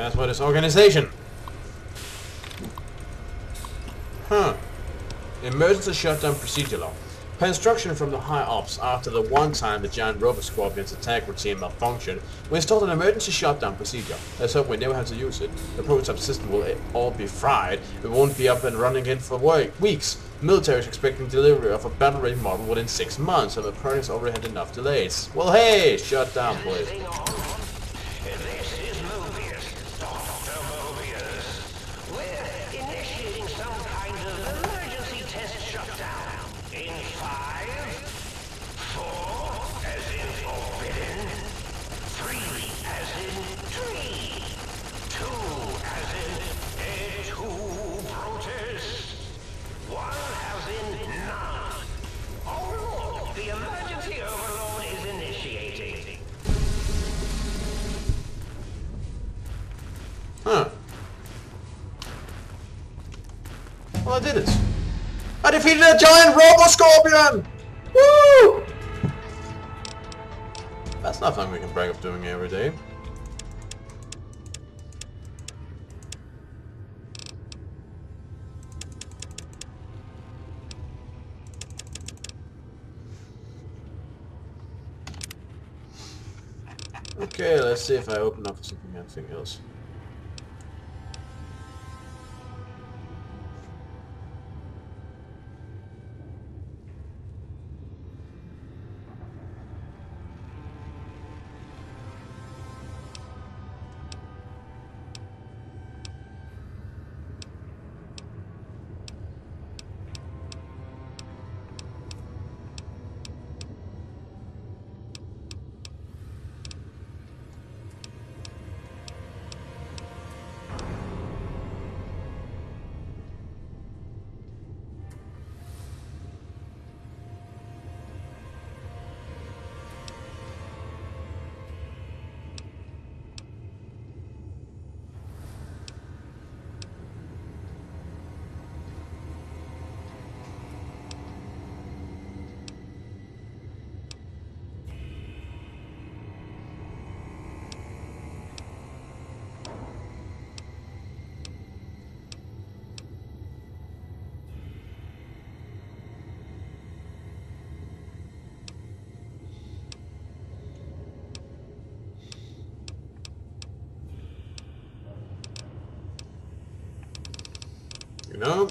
Password is organization. Huh. Emergency shutdown procedure log. Per instruction from the high ops, after the one time the giant robot scorpion's attack routine malfunctioned, we installed an emergency shutdown procedure. Let's hope we never have to use it. The prototype system will all be fried. It won't be up and running again for weeks. Military is expecting delivery of a battle ready model within six months, and the project's already had enough delays. Well, hey, shut down, please. Huh. Well, I did it. I defeated a giant Robo-Scorpion! Woo! That's not something we can brag of doing every day. Okay, let's see if I open up something anything else. Know,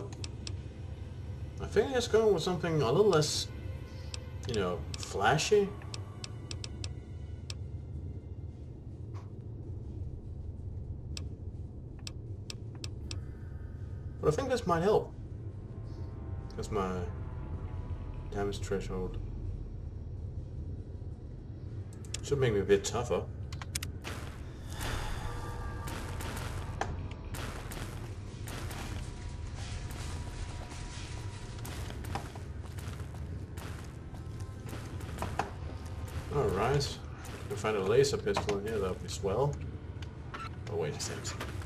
I think let's go with something a little less, you know, flashy. But I think this might help. That's my damage threshold. Should make me a bit tougher. Find a pistol in here, that would be swell. Oh wait a second.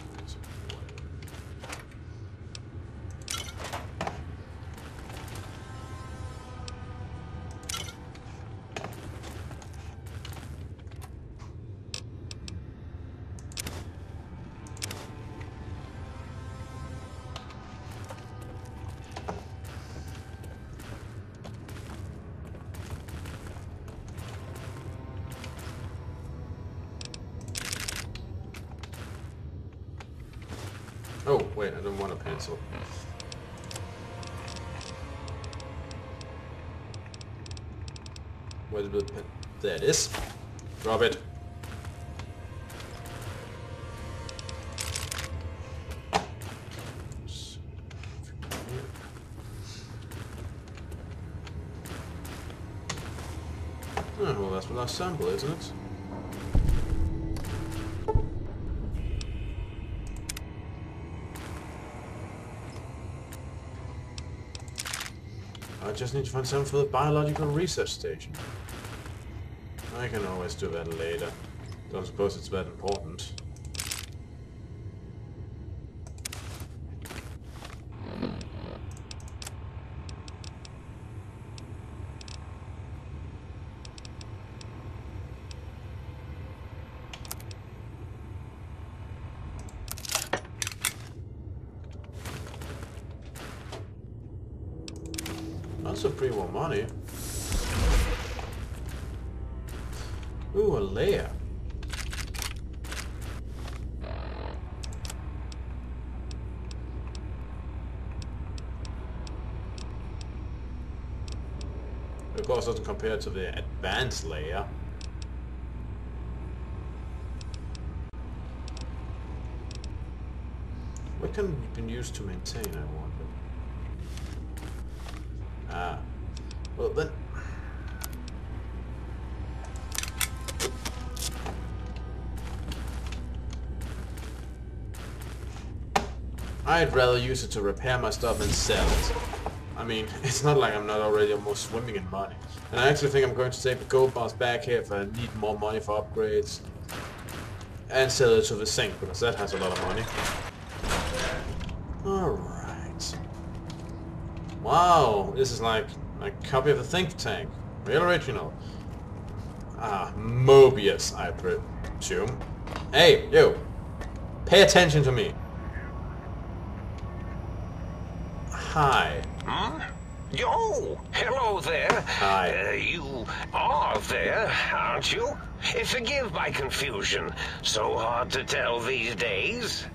Oh, wait, I don't want a pencil. Where's the pen? There it is. Drop it. Oh, well, that's the last sample, isn't it? I just need to find something for the biological research station. I can always do that later. Don't suppose it's that important. Some pre-war money. Ooh, a layer. Of course, doesn't compare to the advanced layer. What can be used to maintain, I wonder? Ah. Well, then... I'd rather use it to repair my stuff and sell it. I mean, it's not like I'm not already almost swimming in money. And I actually think I'm going to take the gold bars back here if I need more money for upgrades. And sell it to the sink, because that has a lot of money. Alright. Wow, this is like a copy of the think tank. Real original. Ah, Mobius, I presume. Hey, you! Pay attention to me. Hi. Hmm? Yo, hello there. Hi. Uh, you are there, aren't you? Forgive my confusion. So hard to tell these days.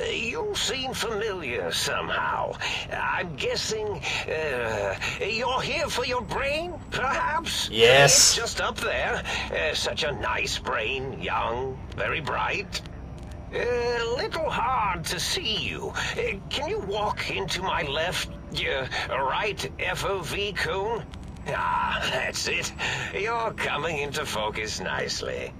Uh, You seem familiar somehow. I'm guessing uh, you're here for your brain, perhaps? Yes. It's just up there. Uh, such a nice brain, young, very bright. A little hard to see you. Uh, Can you walk into my left, uh, right FOV cone? Ah, that's it. You're coming into focus nicely.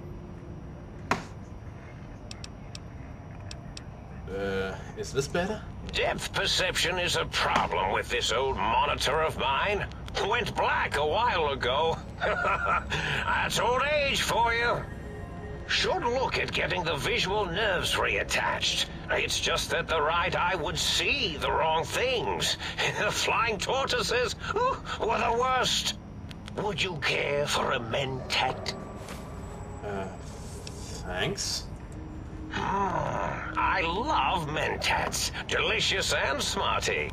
Uh, is this better? Depth perception is a problem with this old monitor of mine. Went black a while ago. That's old age for you. Should look at getting the visual nerves reattached. It's just that the right eye would see the wrong things. The flying tortoises ooh, were the worst. Would you care for a mentat? Uh, thanks. I love mentats. Delicious and smarty.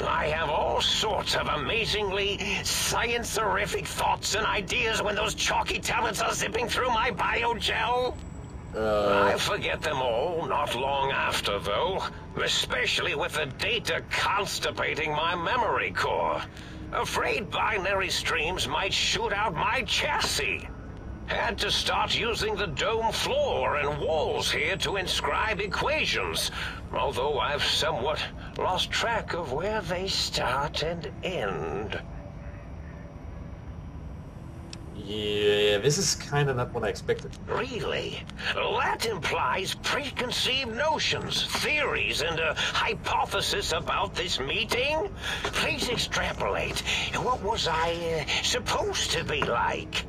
I have all sorts of amazingly science-terrific thoughts and ideas when those chalky tablets are zipping through my biogel. Uh, I forget them all not long after, though. Especially with the data constipating my memory core. Afraid binary streams might shoot out my chassis. Had to start using the dome floor and walls here to inscribe equations, although I've somewhat lost track of where they start and end. yeah, this is kind of not what I expected. Really? That implies preconceived notions, theories, and a hypothesis about this meeting? Please extrapolate. What was I uh, supposed to be like?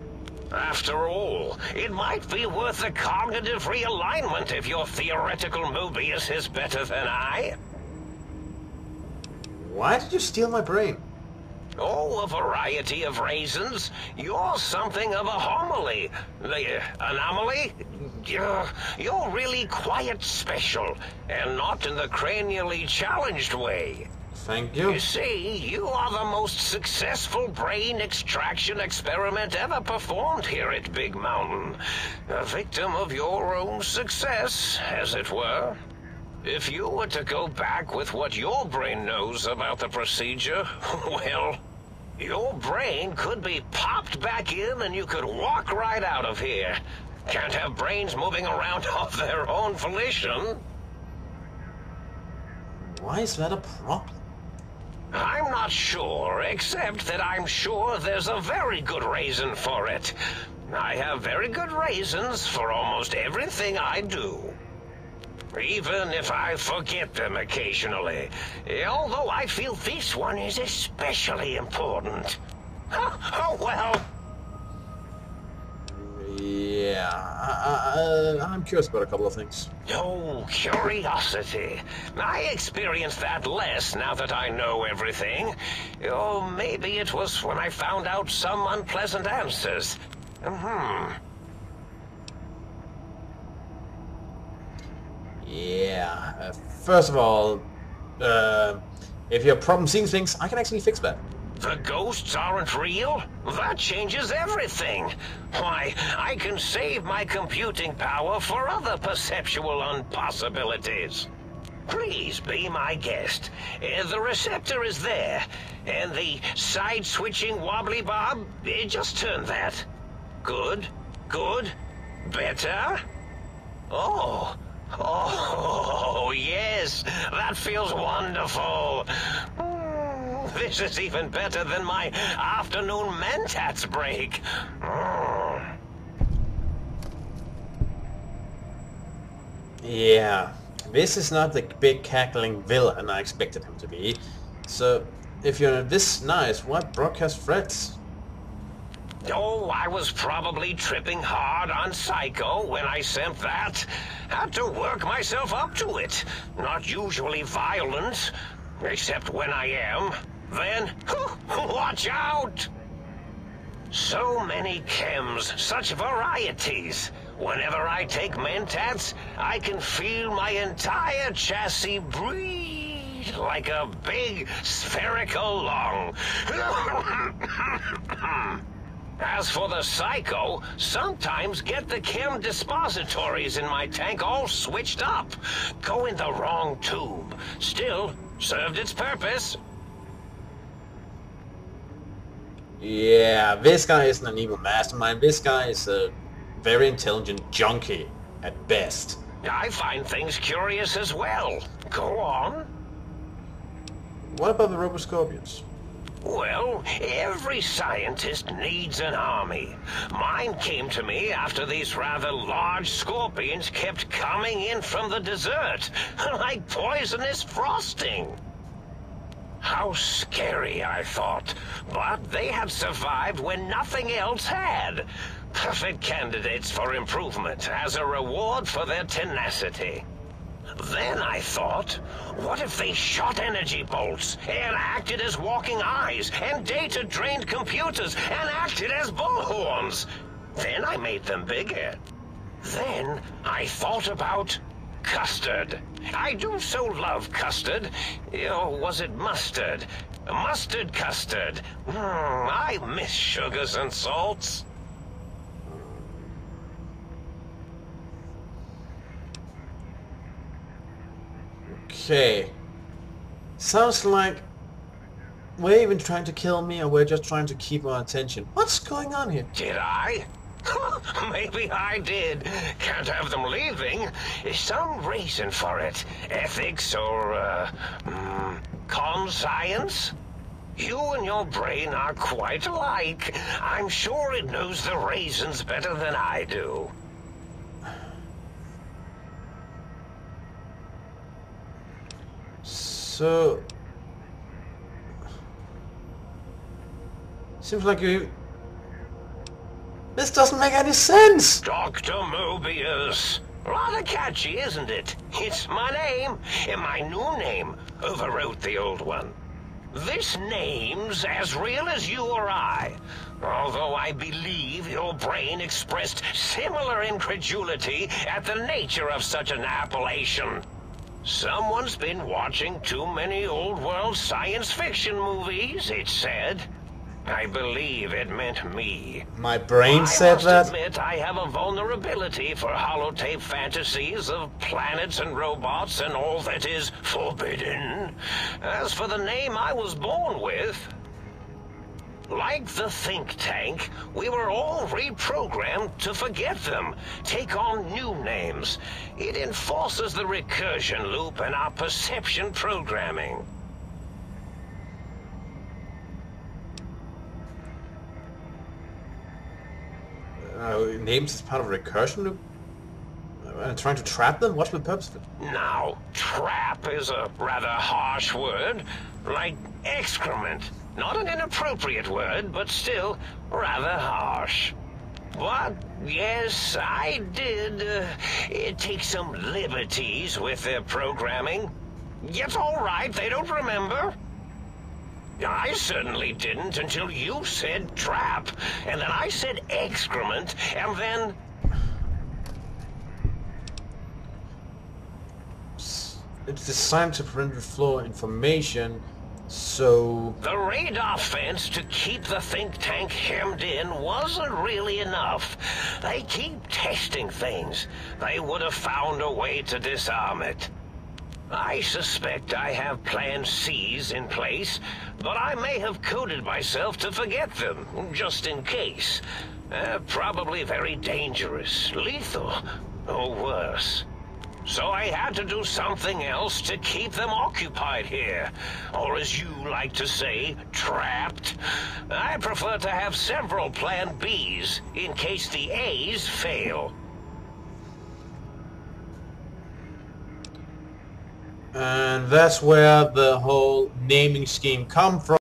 After all, it might be worth a cognitive realignment if your theoretical Mobius is better than I. Why did you steal my brain? Oh, a variety of reasons. You're something of a homily. The uh, anomaly? You're, you're really quite special, and not in the cranially challenged way. Thank you. You see, you are the most successful brain extraction experiment ever performed here at Big Mountain. A victim of your own success, as it were. If you were to go back with what your brain knows about the procedure, well, your brain could be popped back in and you could walk right out of here. Can't have brains moving around of their own volition. Why is that a problem? I'm not sure, except that I'm sure there's a very good reason for it. I have very good reasons for almost everything I do. Even if I forget them occasionally. Although I feel this one is especially important. Oh, well. Yeah, I, I'm curious about a couple of things. Oh, curiosity. I experience that less now that I know everything. Or maybe it was when I found out some unpleasant answers. Hmm. Yeah, uh, first of all, uh, if you have problem seeing things, I can actually fix that. The ghosts aren't real? That changes everything. Why, I can save my computing power for other perceptual impossibilities. Please be my guest. Uh, the receptor is there, and the side-switching wobbly bob, uh, just turn that. Good, good, better. Oh, oh, yes, that feels wonderful. This is even better than my afternoon Mentats break. Mm. Yeah, this is not the big cackling villain I expected him to be. So, if you're this nice, why broadcast threats? Oh, I was probably tripping hard on Psycho when I sent that. Had to work myself up to it. Not usually violent, except when I am. Then, watch out! So many chems, such varieties. Whenever I take Mentats, I can feel my entire chassis breathe like a big spherical lung. As for the Psycho, sometimes get the chem dispositories in my tank all switched up. Go in the wrong tube. Still, served its purpose. Yeah, this guy isn't an evil mastermind. This guy is a very intelligent junkie at best. I find things curious as well. Go on. What about the Roboscorpions? Well, every scientist needs an army. Mine came to me after these rather large scorpions kept coming in from the desert, like poisonous frosting. How scary, I thought. But they had survived when nothing else had. Perfect candidates for improvement as a reward for their tenacity. Then I thought, what if they shot energy bolts and acted as walking eyes and data-drained computers and acted as bullhorns? Then I made them bigger. Then I thought about custard. I do so love custard. Or was it mustard? Mustard custard. Hmm, I miss sugars and salts. Okay. Sounds like we're even trying to kill me or we're just trying to keep our attention. What's going on here? Did I? Maybe I did. Can't have them leaving. Some reason for it. Ethics or, uh, mm, science? You and your brain are quite alike. I'm sure it knows the reasons better than I do. So... Seems like you... This doesn't make any sense! Dr. Mobius. Rather catchy, isn't it? It's my name, and my new name overwrote the old one. This name's as real as you or I. Although I believe your brain expressed similar incredulity at the nature of such an appellation. Someone's been watching too many old world science fiction movies, it said. I believe it meant me. My brain I said must that? admit I have a vulnerability for holotape fantasies of planets and robots and all that is forbidden. As for the name I was born with, like the think tank, we were all reprogrammed to forget them, take on new names. It enforces the recursion loop in our perception programming. Uh, names as part of recursion? Uh, trying to trap them? What's the purpose of it? Now, trap is a rather harsh word, like excrement. Not an inappropriate word, but still rather harsh. But, yes, I did uh, take some liberties with their programming. It's all right, they don't remember. I certainly didn't until you said trap, and then I said excrement, and then... It's designed to prevent flow information So... The radar fence to keep the think tank hemmed in wasn't really enough. They keep testing things. They would have found a way to disarm it. I suspect I have Plan C's in place, but I may have coded myself to forget them, just in case. Uh, probably very dangerous, lethal, or worse. So I had to do something else to keep them occupied here. Or as you like to say, trapped. I prefer to have several Plan Bs in case the A's fail. And that's where the whole naming scheme come from.